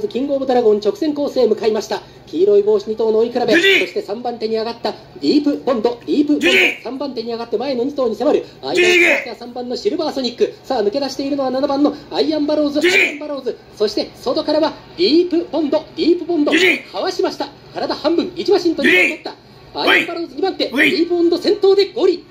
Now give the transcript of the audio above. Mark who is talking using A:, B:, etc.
A: ズキングオブドラゴン直線コースへ向かいました。黄色い帽子2頭の追い比べそして3番手に上がったディープボンドディープボンド。3番手に上がって前の2頭に迫るア
B: イアンバロー
A: ズや3番のシルバーソニックさあ抜け出しているのは7番のアイアンバローズアイアンバローズ。そして外からはディープボンドディープボンド。かわしました。体半分1馬身と2を取った。アイアンバローズ2番手ディープボンド先頭でゴリ。